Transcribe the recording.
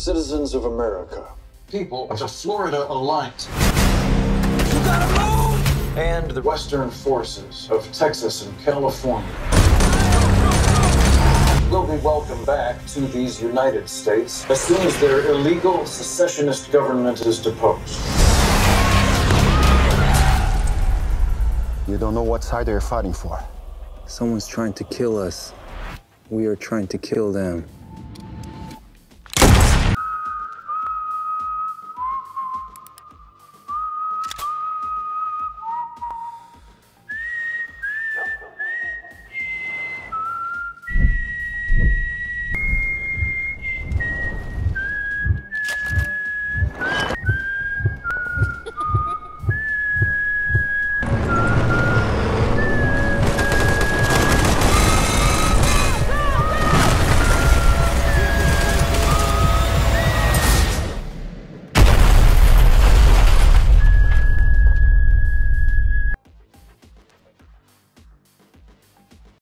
citizens of America, people of Florida Alliance, and the Western forces of Texas and California will be welcomed back to these United States as soon as their illegal secessionist government is deposed. You don't know what side they're fighting for. Someone's trying to kill us. We are trying to kill them.